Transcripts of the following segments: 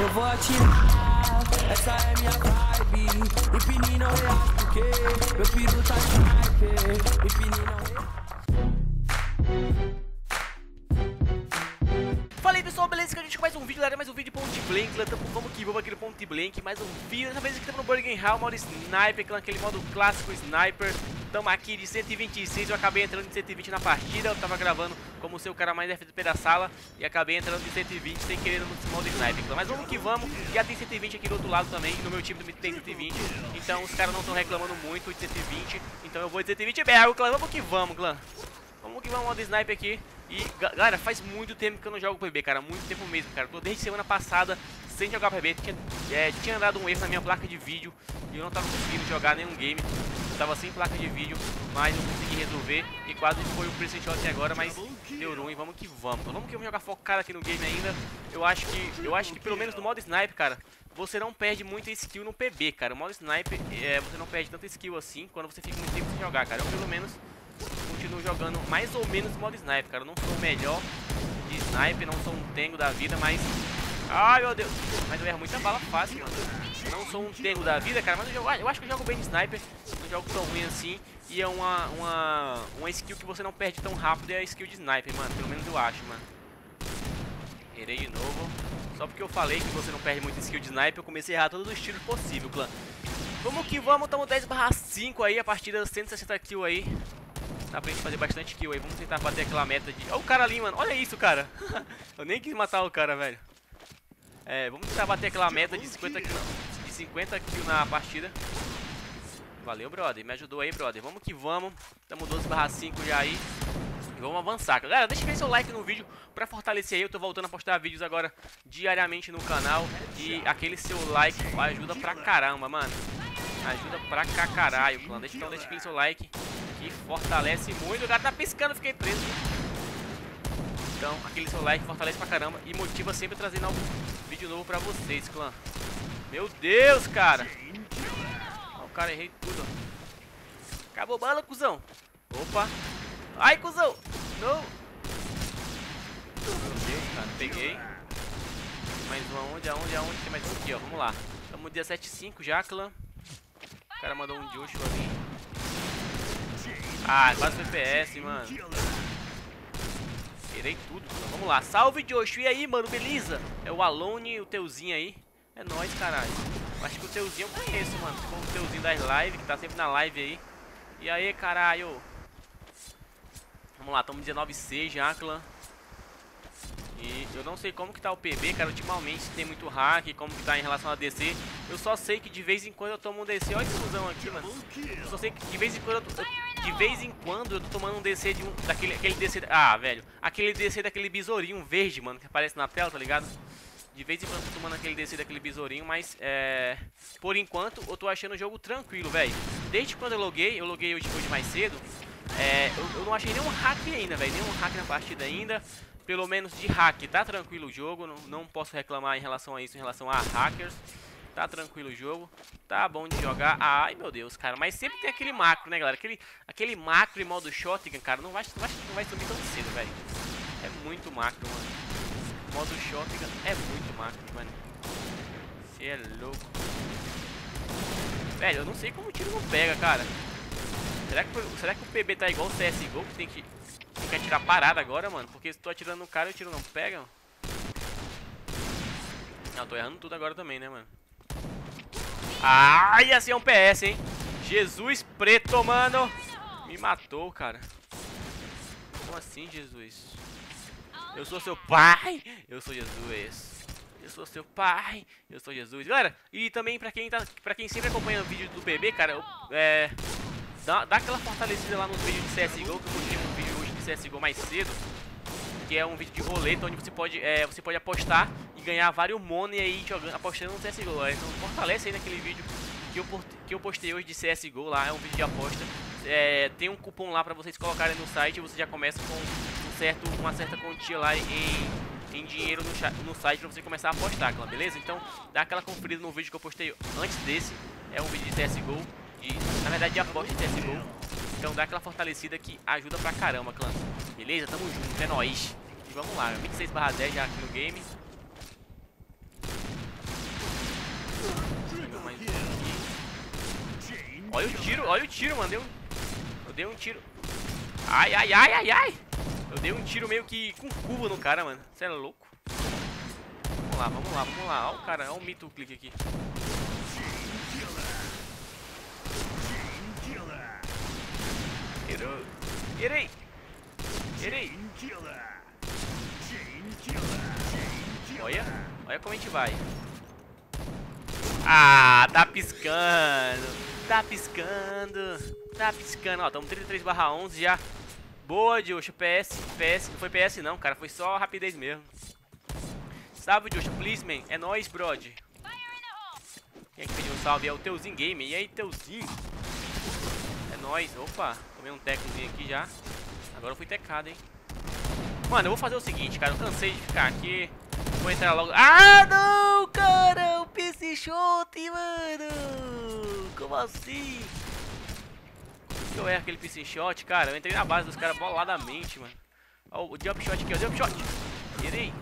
eu vou atirar. Essa é minha vibe. Empine não reage porque meu piru tá sniper. Empine não reage. Pessoal, beleza? Que a gente começa um vídeo, galera, mais um vídeo de Ponte Blank, tamo, vamos que vamos aqui no Ponte Blank, mais um vídeo, dessa vez aqui estamos no Burger Hall, modo Sniper, aquele modo clássico Sniper, tamo aqui de 126, eu acabei entrando de 120 na partida, eu tava gravando como ser o cara mais FDP da sala, e acabei entrando de 120 sem querer no modo Sniper, clã, mas vamos que vamos, já tem 120 aqui do outro lado também, no meu time tem 120, então os caras não estão reclamando muito de 120, então eu vou de 120 BR, clã, vamos que vamos, clã. Vamos que vamos, modo sniper aqui. E, galera, faz muito tempo que eu não jogo PB, cara. Muito tempo mesmo, cara. tô desde semana passada sem jogar PB. Tinha, é, tinha dado um erro na minha placa de vídeo e eu não tava conseguindo jogar nenhum game. Eu tava sem placa de vídeo, mas eu consegui resolver. E quase foi o Precision Shot agora, mas deu ruim. Vamos que vamos. Então, vamos que vamos jogar focado aqui no game ainda. Eu acho que, eu acho que pelo menos no modo sniper, cara, você não perde muita skill no PB, cara. O modo sniper, é, você não perde tanta skill assim quando você fica muito tempo sem jogar, cara. Eu pelo menos continuo jogando mais ou menos modo sniper, cara. Eu não sou o melhor de sniper, não sou um tengo da vida, mas... Ai, meu Deus. Mas eu erro muita bala fácil, mano. Não sou um tengo da vida, cara, mas eu, jogo, eu acho que eu jogo bem de sniper. Não jogo tão ruim assim. E é uma, uma, uma skill que você não perde tão rápido, é a skill de sniper, mano. Pelo menos eu acho, mano. Errei de novo. Só porque eu falei que você não perde muito skill de sniper, eu comecei a errar todos os tiros possíveis, clã. Vamos que vamos, tamo 10 barra 5 aí, a partida 160 kills aí. Dá pra gente fazer bastante kill aí. Vamos tentar bater aquela meta de... Olha o cara ali, mano. Olha isso, cara. eu nem quis matar o cara, velho. É, vamos tentar bater aquela meta de 50 kills, de 50 kills na partida. Valeu, brother. Me ajudou aí, brother. Vamos que vamos. Tamo 12 barra 5 já aí. E vamos avançar. Galera, deixa ver seu like no vídeo pra fortalecer aí. Eu tô voltando a postar vídeos agora diariamente no canal. E aquele seu like ajuda pra caramba, mano. Ajuda pra caralho, clã. Deixa, então deixa aquele seu like que fortalece muito. O cara tá piscando, fiquei preso. Então, aquele seu like fortalece pra caramba e motiva sempre a trazer novo vídeo novo pra vocês, clã. Meu Deus, cara. Ó, o cara, errei tudo. Acabou bala, cuzão. Opa. Ai, cuzão. Não. Meu Deus, cara. Peguei. Mais um aonde, aonde, aonde? Tem mais um aqui, ó. Vamos lá. Estamos 17.5 já, clã. O cara mandou um Joshua ali. Ah, quase FPS, mano. Tirei tudo, mano. Vamos lá. Salve, Joshua. E aí, mano, beleza? É o Alone e o Teuzinho aí. É nóis, caralho. Acho que o Teuzinho eu conheço, mano. O Teuzinho das lives, que tá sempre na live aí. E aí, caralho. Vamos lá, estamos 19C já, clã. E eu não sei como que tá o PB, cara, ultimamente tem muito hack, como que tá em relação a DC. Eu só sei que de vez em quando eu tomo um DC. Olha esse fusão aqui, mano. Eu só sei que de vez em quando eu, eu, de vez em quando eu tô tomando um DC de um daquele aquele DC, ah, velho, aquele DC daquele besourinho verde, mano, que aparece na tela, tá ligado? De vez em quando eu tô tomando aquele DC daquele besourinho, mas é... Por enquanto, eu tô achando o jogo tranquilo, velho. Desde quando eu loguei, eu loguei hoje, hoje mais cedo, é... eu, eu não achei nenhum hack ainda, velho, nenhum hack na partida ainda pelo menos de hack, tá tranquilo o jogo, não, não posso reclamar em relação a isso, em relação a hackers. Tá tranquilo o jogo, tá bom de jogar. Ai, meu Deus, cara, mas sempre tem aquele macro, né, galera? Aquele, aquele macro em modo shotgun, cara, não vai, não vai, não vai subir tão cedo, velho. É muito macro, mano. Modo shotgun é muito macro, mano. Você é louco. Velho, eu não sei como o tiro não pega, cara. Será que, será que o PB tá igual o CSGO, que tem que tem que atirar parada agora, mano. Porque se tô atirando no cara o tiro não pega. Não, tô errando tudo agora também, né, mano. Ai, assim é um PS, hein. Jesus preto, mano. Me matou, cara. Como assim, Jesus? Eu sou seu pai. Eu sou Jesus. Eu sou seu pai. Eu sou Jesus. Galera, e também pra quem, tá, pra quem sempre acompanha o vídeo do PB, cara, eu, é... Dá, dá aquela fortalecida lá nos vídeos de CSGO, que eu postei um vídeo hoje de CSGO mais cedo. Que é um vídeo de roleta, onde você pode, é, você pode apostar e ganhar vários money aí jogando, apostando no CSGO. Então fortalece aí naquele vídeo que eu, que eu postei hoje de CSGO lá, é um vídeo de aposta. É, tem um cupom lá pra vocês colocarem no site e você já começa com um certo, uma certa quantia lá em, em dinheiro no, no site pra você começar a apostar, beleza? Então dá aquela conferida no vídeo que eu postei antes desse, é um vídeo de CSGO de, na verdade, de aposta de CSGO. Então dá aquela fortalecida que ajuda pra caramba, clã. Beleza? Tamo junto, é nóis. E vamos lá, 26 barra 10 já aqui no game. Pegou mais um aqui. Olha o tiro, olha o tiro, mano. Deu, eu dei um tiro. Ai, ai, ai, ai, ai. Eu dei um tiro meio que com curva no cara, mano. Você é louco? Vamos lá, vamos lá, vamos lá. Olha o cara, olha o mito clique aqui. Errou. Errei. Errei. Olha, olha como a gente vai. Ah, tá piscando. Tá piscando. Tá piscando. Ó, estamos 33 barra 11 já. Boa, Joshua. PS. PS. Não foi PS não, cara. Foi só rapidez mesmo. Salve, Joshua. Please, man. É nóis, brod. Quem é que pediu um salve? É o Teuzinho Game. E aí, Teuzinho? É nóis. Opa. Tomei um tecozinho aqui já. Agora eu fui tecado, hein. Mano, eu vou fazer o seguinte, cara. Eu cansei de ficar aqui. Vou entrar logo. Ah, não, shot, mano! Como assim? Que eu erro aquele PC shot, cara? Eu entrei na base dos caras boladamente, mano. Ó, o jump shot aqui, ó. Jump shot! Tirei.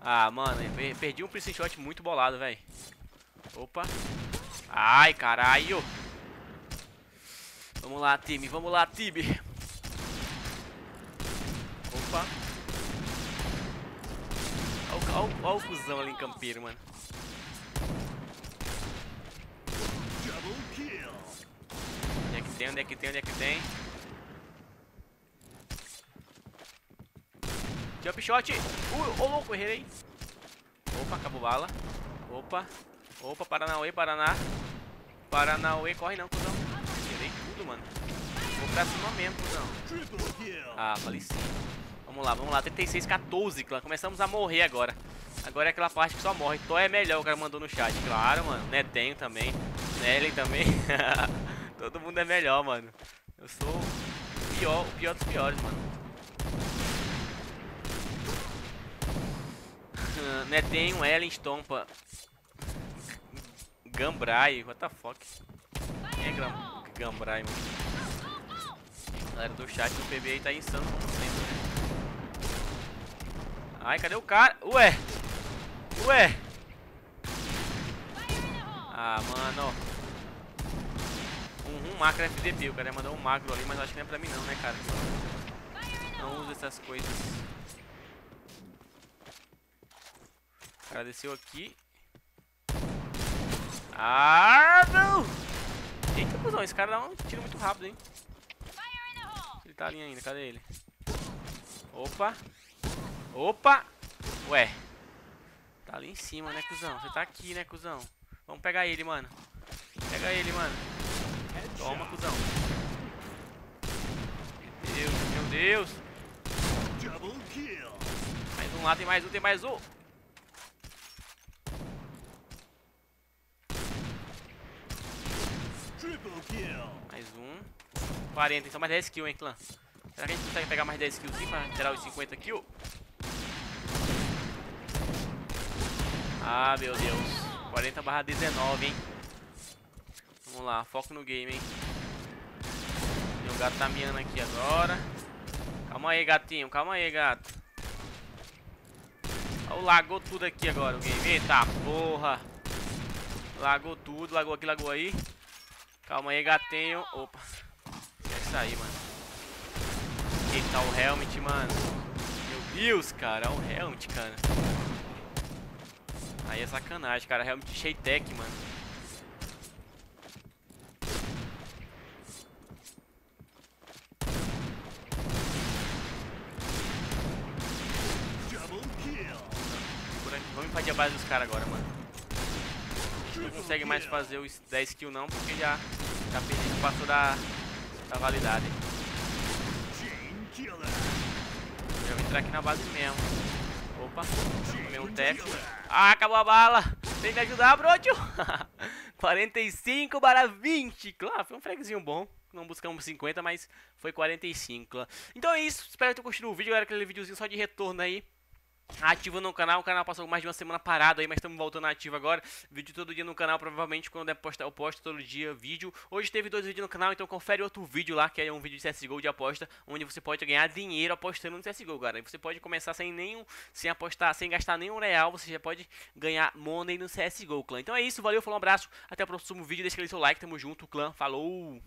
Ah, mano, perdi um PC shot muito bolado, velho. Opa. Ai, caralho. Vamos lá, time. Vamos lá, time. Opa. Olha o cuzão ali em campeiro, mano. Onde é que tem? Onde é que tem? Onde é que tem? Jump shot! Uh, ô oh, louco, errei! Opa, acabou bala. Opa. Opa, Paranauê, Paraná. Paranauê, corre não, cuzão. Errei tudo, mano. Vou pra cima mesmo, cuzão. Ah, falei. Vamos lá, vamos lá. 36, 14, clã. Começamos a morrer agora. Agora é aquela parte que só morre. Tó é melhor, o cara mandou no chat. Claro, mano. Netenho também. Nellen também. Todo mundo é melhor, mano. Eu sou o pior, o pior dos piores, mano. Netenho, Ellen, Stompa. Gambrai, what the fuck? Quem é Gambrai, mano? Galera do chat do PB aí tá insano né? Ai, cadê o cara? Ué! Ué! Ah, mano. Macro FDP. O cara mandou um macro ali, mas acho que não é pra mim não, né, cara? Não uso essas coisas. O cara desceu aqui. Ah, não! Eita, cuzão, esse cara dá um tiro muito rápido, hein? Ele tá ali ainda, cadê ele? Opa! Opa! Ué. Tá ali em cima, né, cuzão? Você tá aqui, né, cuzão? Vamos pegar ele, mano. Pega ele, mano. Toma, cuzão. Meu Deus, meu Deus. Mais um lá, tem mais um, tem mais um. Mais um. 40, então mais 10 kills, hein, clã. Será que a gente consegue pegar mais 10 kills sim pra tirar os 50 kills? Ah, meu Deus. 40 barra 19, hein. Vamos lá, foco no game, hein. Meu gato tá miando aqui agora. Calma aí, gatinho. Calma aí, gato. Ó, lagou tudo aqui agora o game. Eita porra. Lagou tudo. Lagou aqui, lagou aí. Calma aí, gatinho. Opa. Quer sair, mano. Eita, o helmet, mano. Meu Deus, cara. O helmet, cara. Aí é sacanagem, cara. Helmet Sheitec, mano. Vamos invadir a base dos caras agora, mano. Não consegue mais fazer os 10 kills não, porque já, já perdi, passou da, da validade. Eu vou entrar aqui na base mesmo. Opa, tomei um teco. Ah, acabou a bala. Vem me ajudar, brodio. 45 para 20. Claro, foi um fragzinho bom. Não buscamos 50, mas foi 45. Então é isso. Espero que tenham curtido o vídeo, galera. Aquele videozinho só de retorno aí. Ativo no canal. O canal passou mais de uma semana parado aí, mas estamos voltando ativo agora. Vídeo todo dia no canal, provavelmente quando é postar, eu posto todo dia vídeo. Hoje teve dois vídeos no canal, então confere outro vídeo lá, que é um vídeo de CSGO de aposta, onde você pode ganhar dinheiro apostando no CSGO, cara. Você pode começar sem nenhum, sem apostar, sem gastar nenhum real, você já pode ganhar money no CSGO, clã. Então é isso, valeu, falou, um abraço, até o próximo vídeo, deixa aquele seu like, tamo junto, clã, falou!